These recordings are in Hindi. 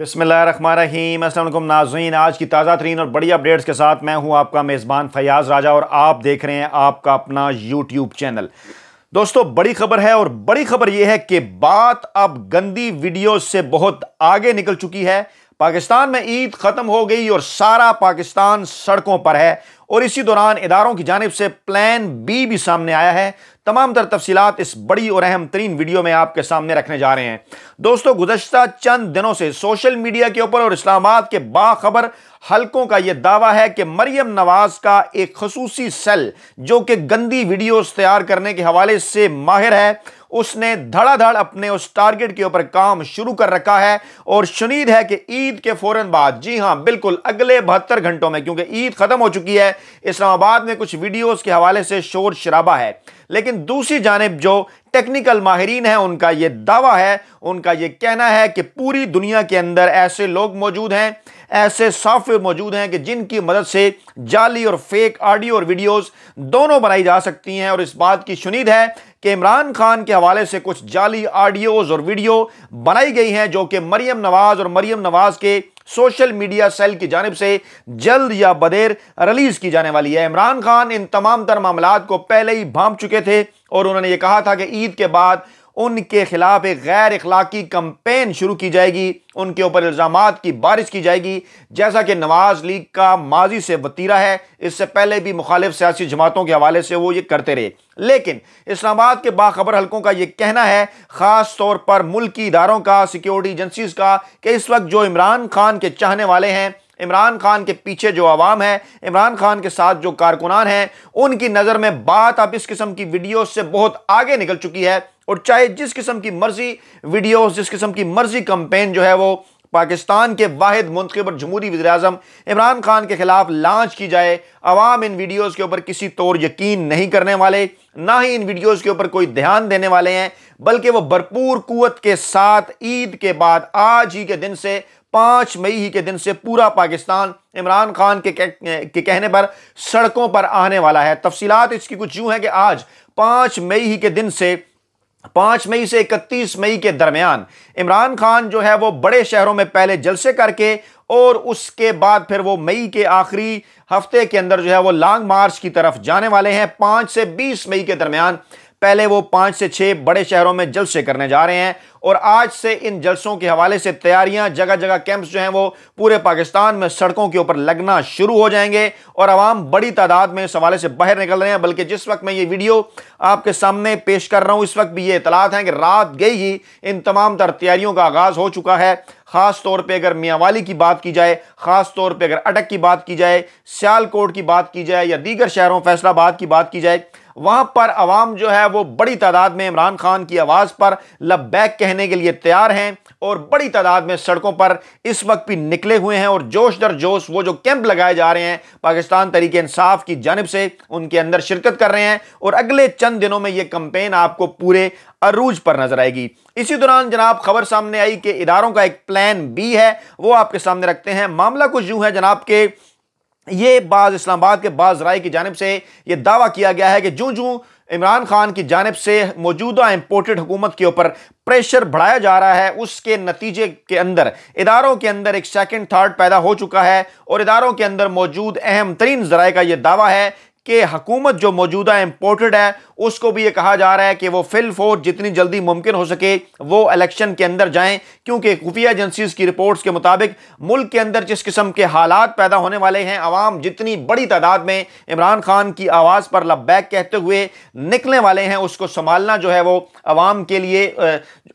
बिसमीम नाजीन आज की ताज़ा तरीन और बड़ी अपडेट्स के साथ मैं हूँ आपका मेज़बान फयाज राजा और आप देख रहे हैं आपका अपना यूट्यूब चैनल। दोस्तों, बड़ी खबर है और बड़ी खबर यह है कि बात अब गंदी वीडियो से बहुत आगे निकल चुकी है। पाकिस्तान में ईद ख़त्म हो गई और सारा पाकिस्तान सड़कों पर है। और इसी दौरान इदारों की जानब से प्लान बी भी सामने आया है। तमाम तर तफसीत इस बड़ी और अहम तरीन वीडियो में आपके सामने रखने जा रहे हैं। दोस्तों, गुजशत चंद दिनों से सोशल मीडिया के ऊपर और इस्लामाबाद के बाखबर हलकों का यह दावा है कि मरियम नवाज़ का एक खसूसी सेल, जो कि गंदी वीडियोस तैयार करने के हवाले से माहिर है उसने धड़ाधड़ अपने उस टारगेट के ऊपर काम शुरू कर रखा है और शुनीद है कि ईद के फ़ौरन बाद, जी हाँ, बिल्कुल अगले बहत्तर घंटों में, क्योंकि ईद खत्म हो चुकी है, इस्लामाबाद में कुछ वीडियोस के हवाले से शोर शराबा है। लेकिन दूसरी जानब जो टेक्निकल माहरीन है, उनका यह दावा है, उनका यह कहना है कि पूरी दुनिया के अंदर ऐसे लोग मौजूद हैं, ऐसे सॉफ्टवेयर मौजूद हैं कि जिनकी मदद से जाली और फेक ऑडियो और वीडियोस दोनों बनाई जा सकती हैं। और इस बात की शुनीद है कि इमरान खान के हवाले से कुछ जाली ऑडियोज और वीडियो बनाई गई हैं, जो कि मरियम नवाज़ और मरियम नवाज़ के सोशल मीडिया सेल की जानब से जल्द या बदेर रिलीज़ की जाने वाली है। इमरान खान इन तमाम तर मामला को पहले ही भाप चुके थे और उन्होंने ये कहा था कि ईद के बाद उनके खिलाफ एक गैर अखलाकी कंपेन शुरू की जाएगी। उनके ऊपर इल्ज़ाम की बारिश की जाएगी। जैसा कि नवाज़ लीग का माजी से वतीरा है, इससे पहले भी मुखालिफ सियासी जमातों के हवाले से वो ये करते रहे। लेकिन इस्लामाबाद के बाखबर हलकों का यह कहना है, ख़ास तौर पर मुल्की इदारों का सिक्योरिटी एजेंसीज का, कि इस वक्त जो इमरान खान के चाहने वाले हैं इमरान खान के पीछे जो आवाम है, इमरान खान के साथ जो कारकुनान हैं, उनकी नज़र में बात अब इस किस्म की वीडियो से बहुत आगे निकल चुकी है और चाहे जिस किस्म की मर्ज़ी वीडियोस, जिस किस्म की मर्ज़ी कंपेन जो है वो पाकिस्तान के वाद मुंतब और जमहूरी वजी अजम इमरान खान के खिलाफ लॉन्च की जाए अवाम इन वीडियोज़ के ऊपर किसी तौर यकीन नहीं करने वाले, ना ही इन वीडियोज़ के ऊपर कोई ध्यान देने वाले हैं, बल्कि वो भरपूर कुत के साथ ईद के बाद, आज ही के दिन से पाँच मई ही के दिन से पूरा पाकिस्तान इमरान खान के, के कहने पर सड़कों पर आने वाला है। तफसीलात इसकी कुछ यूँ है कि आज पाँच मई ही के दिन से पाँच मई से इकतीस मई के दरमियान इमरान खान जो है वो बड़े शहरों में पहले जलसे करके और उसके बाद फिर वो मई के आखिरी हफ़्ते के अंदर जो है वो लॉन्ग मार्च की तरफ़ जाने वाले हैं। पाँच से बीस मई के दरमियान पहले वो पाँच से छह बड़े शहरों में जलसे करने जा रहे हैं और आज से इन जलसों के हवाले से तैयारियाँ जगह जगह कैंप्स जो हैं वो पूरे पाकिस्तान में सड़कों के ऊपर लगना शुरू हो जाएँगे और आवाम बड़ी तादाद में इस हवाले से बाहर निकल रहे हैं, बल्कि जिस वक्त मैं ये वीडियो आपके सामने पेश कर रहा हूँ, इस वक्त भी ये इतलात हैं कि रात गई ही इन तमाम तर तैयारियों का आगाज़ हो चुका है। खास तौर पे अगर मियावाली की बात की जाए खास तौर पे अगर अटक की बात की जाए, सियालकोट की बात की जाए या दीगर शहरों, फैसलाबाद की बात की जाए वहाँ पर आवाम जो है वो बड़ी तादाद में इमरान खान की आवाज़ पर लबैक कहने के लिए तैयार हैं और बड़ी तादाद में सड़कों पर इस वक्त भी निकले हुए हैं और जोश दर जोश वो जो कैंप लगाए जा रहे हैं पाकिस्तान तरीके इंसाफ की जानब से उनके अंदर शिरकत कर रहे हैं और अगले चंद दिनों में ये कंपेन आपको पूरे अरूज पर नज़र आएगी। इसी दौरान जनाब खबर सामने आई कि इदारों का एक प्लान बी है, वो आपके सामने रखते हैं। मामला कुछ यूँ है जनाब के ये बाज इस्लामाबाद के बाज राय की जानब से यह दावा किया गया है कि जूँ जूँ इमरान खान की जानब से मौजूदा इम्पोर्टेड हुकूमत के ऊपर प्रेशर बढ़ाया जा रहा है, उसके नतीजे के अंदर, इदारों के अंदर एक सेकेंड थाट पैदा हो चुका है और इदारों के अंदर मौजूद अहम तरीन जराए का यह दावा है कि हुकूमत जो मौजूदा इम्पोर्टेड है, उसको भी ये कहा जा रहा है कि वो फिल फोर जितनी जल्दी मुमकिन हो सके, वो इलेक्शन के अंदर जाएँ। क्योंकि खुफिया एजेंसीज की रिपोर्ट्स के मुताबिक मुल्क के अंदर जिस किस्म के हालात पैदा होने वाले हैं, आवाम जितनी बड़ी तादाद में इमरान खान की आवाज़ पर लबैक कहते हुए निकलने वाले हैं, उसको संभालना जो है वो आवाम के लिए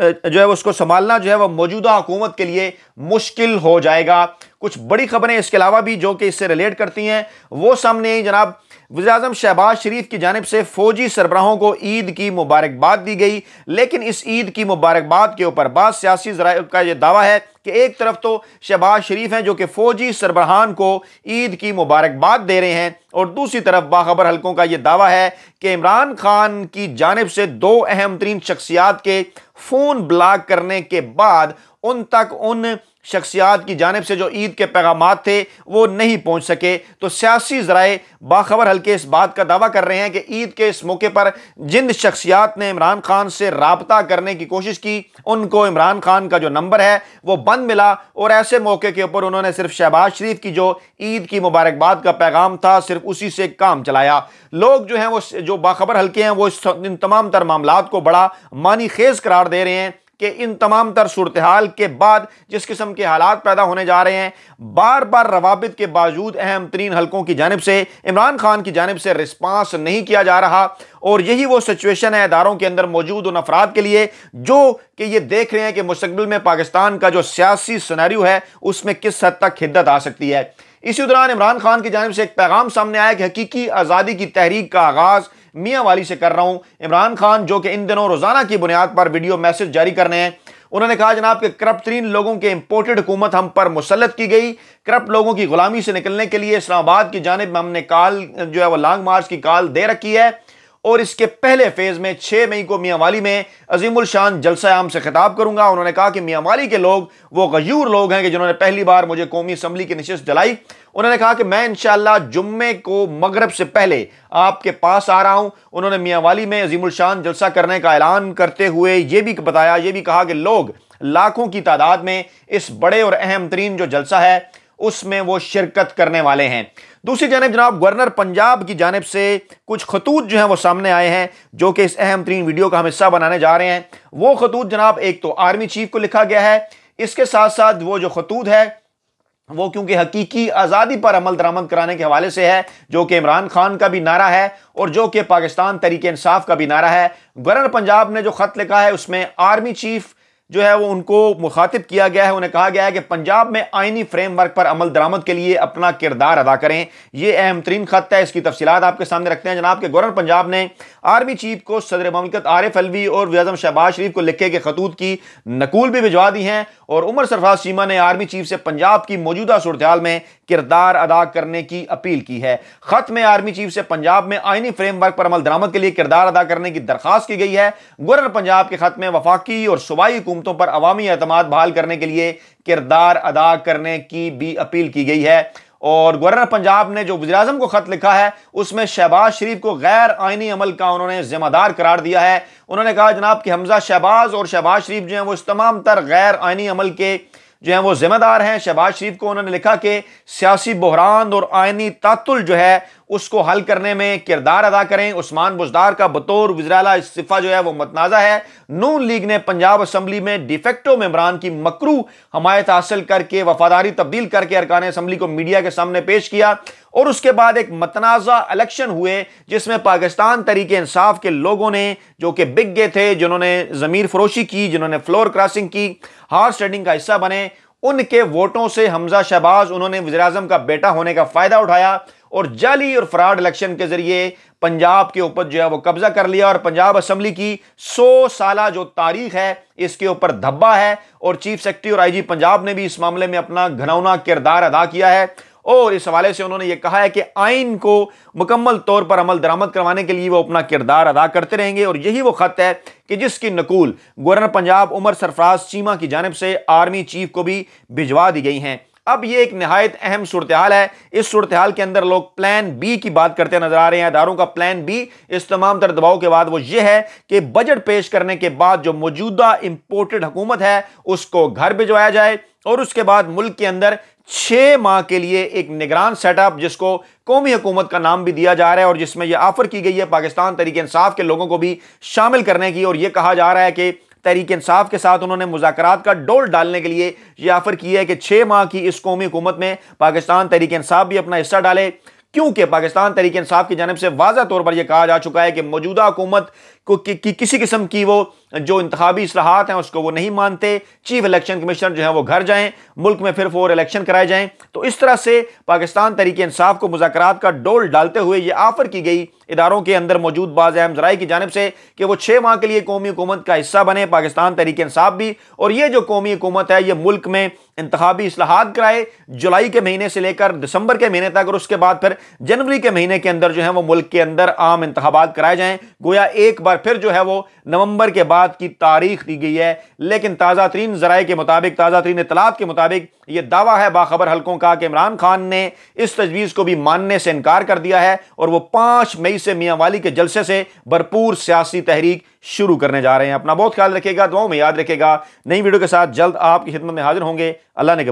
जो है उसको संभालना जो है वह मौजूदा हुकूमत के लिए मुश्किल हो जाएगा। कुछ बड़ी खबरें इसके अलावा भी जो कि इससे रिलेट करती हैं, वो सामने जनाब वजी शहबाज शरीफ की जानब से फौजी सरबराहों को ईद की मुबारकबाद दी गई, लेकिन इस ईद की मुबारकबाद के ऊपर बाद सियासी का यह दावा है कि एक तरफ़ तो शहबाज शरीफ हैं जो कि फौजी सरबराहान को ईद की मुबारकबाद दे रहे हैं, और दूसरी तरफ़ बाखबर हलकों का यह दावा है कि इमरान खान की जानब से दो अहम तरीन शख्सियात के फ़ोन ब्लॉक करने के बाद उन तक उन शख्सियात की जानब से जो ईद के पैगाम थे वो नहीं पहुँच सके। तो सियासी जराए बाखबर हल्के इस बात का दावा कर रहे हैं कि ईद के इस मौके पर जिन शख्सियात ने इमरान खान से रबता करने की कोशिश की, उनको इमरान खान का जो नंबर है वो बंद मिला और ऐसे मौके के ऊपर उन्होंने सिर्फ़ शहबाज शरीफ की जो ईद की मुबारकबाद का पैगाम था, सिर्फ़ उसी से काम चलाया। लोग जो हैं वो जो बाखबर हल्के हैं, वो इन तमाम तर मामला को बड़ा मानी खेज करार दे रहे हैं। कि इन तमाम तर सूरत हाल के बाद जिस किस्म के हालात पैदा होने जा रहे हैं बार बार रवाबित के बावजूद अहम तरीन हलकों की जानब से, इमरान खान की जानब से रिस्पांस नहीं किया जा रहा और यही वो सिचुएशन है इदारों के अंदर मौजूद उन अफराद के लिए जो कि ये देख रहे हैं कि मुस्तबिल में पाकिस्तान का जो सियासी सनारियो है, उसमें किस हद तक हिद्दत आ सकती है। इसी दौरान इमरान खान की जानब से एक पैगाम सामने आया कि हकीकी आज़ादी की तहरीक का आगाज़ मियाँ वाली से कर रहा हूँ। इमरान खान, जो कि इन दिनों रोज़ाना की बुनियाद पर वीडियो मैसेज जारी कर रहे हैं, उन्होंने कहा, जनाब, के करप्ट तरीन लोगों के इम्पोर्टेड हुकूमत हम पर मुसलत की गई। करप्ट लोगों की गुलामी से निकलने के लिए इस्लामाबाद की जानब हमने काल, जो है वो लॉन्ग मार्च की काल दे रखी है। और इसके पहले फ़ेज़ में छह मई को मियावाली में अजीमुल शान जलसा आम से खिताब करूँगा। उन्होंने कहा कि मियावाली के लोग, वो गयूर लोग हैं कि जिन्होंने पहली बार मुझे कौमी असम्बली की नशस्त जलाई। उन्होंने कहा कि मैं इंशाला जुम्मे को मगरब से पहले आपके पास आ रहा हूँ। उन्होंने मियावाली में अजीमुल शान जलसा करने का ऐलान करते हुए ये भी बताया, ये भी कहा कि लोग लाखों की तादाद में इस बड़े और अहम तरीन जो जलसा है उसमें वो शिरकत करने वाले हैं। दूसरी जानब, जनाब, गवर्नर पंजाब की जानब से कुछ खतूत जो हैं वो सामने आए हैं, जो कि इस अहम तरीन वीडियो का हम हिस्सा बनाने जा रहे हैं। वो खतूत, जनाब, एक तो आर्मी चीफ को लिखा गया है। इसके साथ साथ वो जो खतूत है, वो क्योंकि हकीकी आज़ादी पर अमल दरामद कराने के हवाले से है, जो कि इमरान खान का भी नारा है और जो कि पाकिस्तान तरीके इंसाफ का भी नारा है। गवर्नर पंजाब ने जो खत लिखा है, उसमें आर्मी चीफ जो है वो उनको मुखातिब किया गया है। उन्हें कहा गया है कि पंजाब में आइनी फ्रेमवर्क पर अमल दरामद के लिए अपना किरदार अदा करें। यह अहम तरीन खत है। इसकी तफसीत आपके सामने रखते हैं। जनाब के गवर्नर पंजाब ने आर्मी चीफ को सदर ममलिकत आरिफ अलवी और वजम शहबाज शरीफ को लिखे के खतूत की नकूल भी भिजवा दी हैं और उमर सरफराज सीमा ने आर्मी चीफ से पंजाब की मौजूदा सूरत में किरदार अदा करने की अपील की है। खत में आर्मी चीफ से पंजाब में आइनी फ्रेमवर्क पर अमल दरामद के लिए किरदार अदा करने की दरखास्त की गई है। गवर्नर पंजाब के खत में वफाकी और सूबाई पर अवामी अतमाद बहाल करने के लिए किरदार अदा करने की भी अपील की गई है। और गवर्नर पंजाब ने जो वजी को खत लिखा है, उसमें शहबाज शरीफ को गैर आइनी अमल का उन्होंने जिम्मेदार करार दिया है। उन्होंने कहा, जनाब कि हमजा शहबाज और शहबाज शरीफ जो है, वो इस तमाम तर गैर आइनी अमल के जो है, वो जिम्मेदार हैं। शहबाज शरीफ को उन्होंने लिखा कि सियासी बहरान और आइनी तातुल जो है उसको हल करने में किरदार अदा करें। उस्मान बुजदार का बतौर वजराला इस्तीफ़ा जो है वो मतनाज़ा है। नून लीग ने पंजाब असम्बली में डिफेक्टो मेम्बरान की मकरू हमायत हासिल करके, वफादारी तब्दील करके अरकान असम्बली को मीडिया के सामने पेश किया और उसके बाद एक मतनाज़ा इलेक्शन हुए, जिसमें पाकिस्तान तरीके इंसाफ के लोगों ने, जो कि बिक गए थे, जिन्होंने ज़मीर फरोशी की, जिन्होंने फ्लोर क्रॉसिंग की, हार्स ट्रेडिंग का हिस्सा बने, उनके वोटों से हमजा शहबाज, उन्होंने वजी का बेटा होने का फ़ायदा उठाया। और जाली और फ्रॉड इलेक्शन के ज़रिए पंजाब के ऊपर जो है वो कब्जा कर लिया और पंजाब असम्बली की सौ साल जो तारीख है, इसके ऊपर धब्बा है और चीफ सेक्रेटरी और आईजी पंजाब ने भी इस मामले में अपना घनौना किरदार अदा किया है। और इस हवाले से उन्होंने ये कहा है कि आइन को मुकम्मल तौर पर अमल दरामद करवाने के लिए वो अपना किरदार अदा करते रहेंगे और यही वो खत है कि जिसकी नकूल गवर्नर पंजाब उमर सरफराज चीमा की जानब से आर्मी चीफ को भी भिजवा दी गई हैं। अब ये एक नहायत अहम सूरत हाल है। इस सूरत हाल के अंदर लोग प्लान बी की बात करते नज़र आ रहे हैं। इदारों का प्लान बी इस तमाम तर दबाव के बाद वो ये है कि बजट पेश करने के बाद जो मौजूदा इंपोर्टेड हुकूमत है, उसको घर भिजवाया जाए और उसके बाद मुल्क के अंदर छः माह के लिए एक निगरान सेटअप जिसको कौमी हुकूमत का नाम भी दिया जा रहा है और जिसमें यह ऑफ़र की गई है। पाकिस्तान तरीके इंसाफ के लोगों को भी शामिल करने की और यह कहा जा रहा है कि तहरीक इंसाफ के साथ उन्होंने मुजाकर का डोल डालने के लिए यह ऑफ़र किया है कि छह माह की इस कौमी हुकूमत में पाकिस्तान तहरीक इंसाफ भी अपना हिस्सा डाले क्योंकि पाकिस्तान तरीके इंसाफ की जानब से वाजह तौर पर यह कहा जा चुका है कि मौजूदा हुकूमत को कि, कि, किसी किस्म की वो जो इंतबी असलाहत हैं, उसको वो नहीं मानते। चीफ इलेक्शन कमिश्नर जो है, वो घर जाएँ, मुल्क में फिर फोर इलेक्शन कराए जाएँ। तो इस तरह से पाकिस्तान तरीके इंसाफ को मुजाकर का डोल डालते हुए ये ऑफ़र की गई इदारों के अंदर मौजूद बाज अहम जराए की जानब से कि वो छः माह के लिए कौमी हुकूमत का हिस्सा बने, पाकिस्तान तरीके इंसाफ भी। और ये जो कौमी हुकूमत है, ये मुल्क में इंतबी असलाहत कराए जुलाई के महीने से लेकर दिसंबर के महीने तक, और उसके बाद फिर जनवरी के महीने के अंदर जो है, वो मुल्क के अंदर आम इंतबात कराए जाएँ। गोया एक बार फिर जो है, वो नवंबर के बाद मुलाकात की तारीख दी गई है। लेकिन ताज़ा तरीन जराए के मुताबिक, ताज़ा तरीन इतलात के मुताबिक यह दावा है बाखबर हल्कों का कि इमरान खान ने इस तजवीज़ को भी मानने से इनकार कर दिया है और वह पाँच मई से मियाँ वाली के जलसे से भरपूर सियासी तहरीक शुरू करने जा रहे हैं। अपना बहुत ख्याल रखेगा दुआओं में याद रखेगा नई वीडियो के साथ जल्द आपकी खिदमत में हाजिर होंगे। अल्लाह ने